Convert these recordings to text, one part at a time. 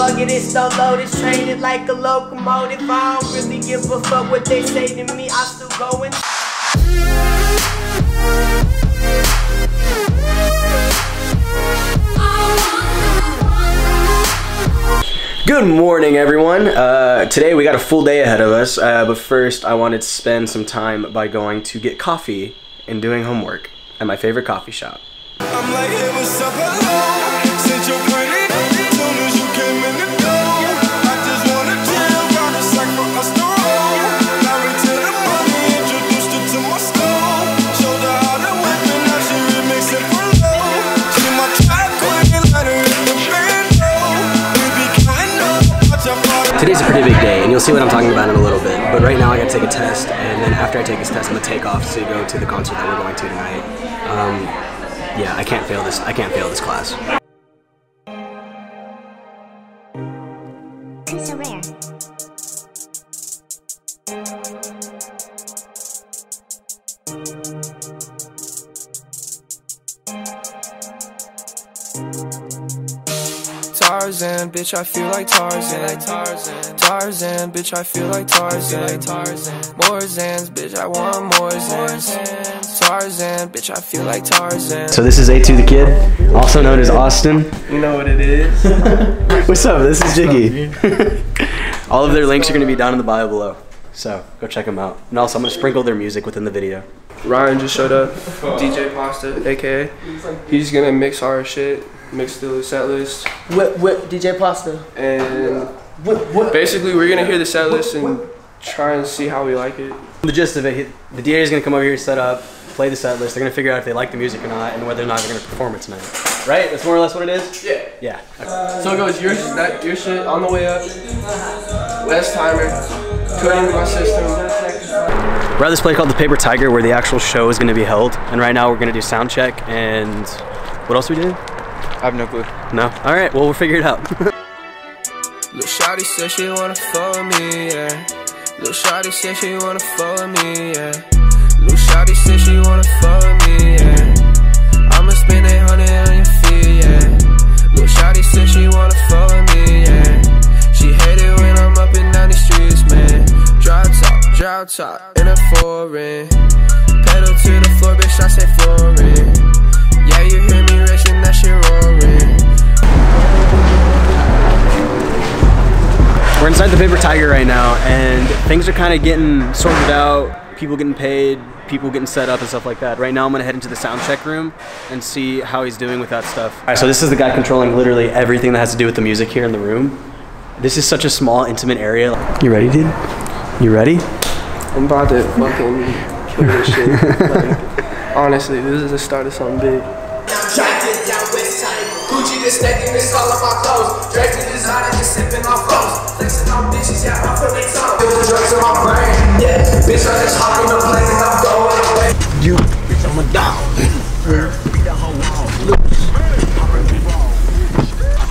Bugger this, don't load this, train it like a locomotive. I don't really give a fuck what they say to me, I still going. Good morning, everyone. Uh, today we got a full day ahead of us, uh, but first I wanted to spend some time by going to get coffee and doing homework at my favorite coffee shop. Today's a pretty big day, and you'll see what I'm talking about in a little bit. But right now I gotta take a test, and then after I take this test, I'm gonna take off to go to the concert that we're going to tonight. Um, yeah, I can't fail this. I can't fail this class. So rare. Tarzan, bitch, I feel like Tarzan. Tarzan, Tarzan, bitch, I feel like Tarzan. Tarzan, more Zans, bitch, I want more Zans. Tarzan, bitch, I feel like Tarzan. So this is A2 the Kid, also known as Austin. You know what it is? What's up? This is Jiggy. All of their links are gonna be down in the bio below. So go check them out. And also I'm gonna sprinkle their music within the video. Ryan just showed up. DJ Pasta, aka. He's gonna mix our shit, mix the set list, Whip, whip, DJ Pasta. and Whip, whip. basically we're gonna hear the set list and try and see how we like it. The gist of it, he- the DJ is gonna come over here, set up, play the set list. They're gonna figure out if they like the music or not, and whether or not they're gonna perform it tonight. Right? That's more or less what it is. Yeah. Yeah. So it goes your that your shit on the way up. Westheimer. Put my system. We're at this place called the Paper Tiger, where the actual show is gonna be held. And right now we're gonna do sound check and what else are we doing? I have no clue. No. All right. Well, we'll figure it out. Lil Shawty said she wanna follow me, yeah. Lil Shawty said she wanna follow me, yeah. Lil Shawty said she wanna follow me, yeah. I'ma spend 800 on your feet, yeah. Lil Shawty said she wanna follow me, yeah. She hate it when I'm up and down the streets, man. Drop top, drop top, in a foreign. Pedal to the floor, bitch, I say foreign. We're inside the Paper Tiger right now, and things are kind of getting sorted out. People getting paid, people getting set up, and stuff like that. Right now, I'm gonna head into the sound check room and see how he's doing with that stuff. All right, so this is the guy controlling literally everything that has to do with the music here in the room. This is such a small, intimate area. You ready, dude? You ready? I'm about to fucking kill this shit. Like, honestly, this is the start of something big. Gucci this stacking this all of my clothes. Draped in designer, just sipping on flows. Flexing on bitches, yeah, I'm from the top. Feel the drugs in my brain. Yeah, bitch, I just hop in the plane and I'm going away. You, bitch, I'm a dog.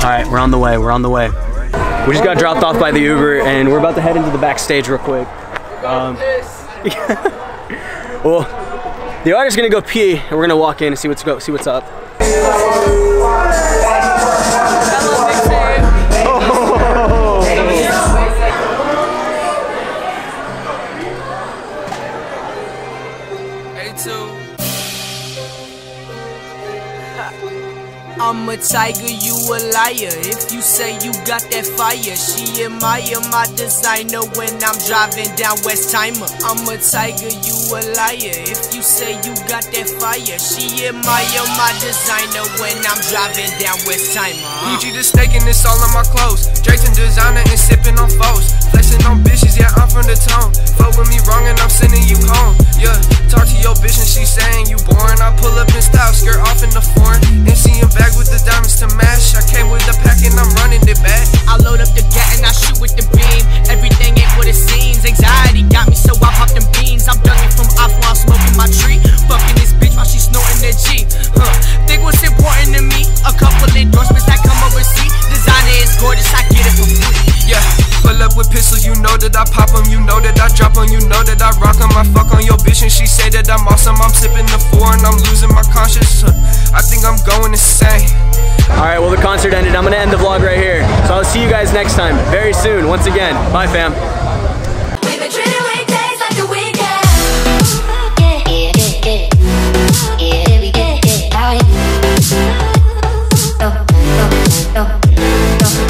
All right, we're on the way. We're on the way. We just got dropped off by the Uber, and we're about to head into the backstage real quick. Um, well, the artist's gonna go pee, and we're gonna walk in and see what's go, see what's up. I'm a tiger, you a liar. If you say you got that fire, she admire my designer when I'm driving down Westheimer. I'm a tiger, you a liar. If you say you got that fire, she admire my designer when I'm driving down Westheimer. Gucci the staking this all in my clothes. Jason designer and sipping on foes. Flexing on bitches, yeah, I'm from the tone. Fuck with me wrong and I'm sending you home. Yeah, talk to your bitch and she saying you boring. I pull up in style, skirt off in the foreign. That I pop 'em, you know that I drop 'em, you know that I rock 'em. I fuck on your bitch and she say that I'm awesome. I'm sipping the four and I'm losing my conscience. I think I'm going insane. All right, well, the concert ended. I'm to end the vlog right here. So I'll see you guys next time, very soon, once again. Bye, fam.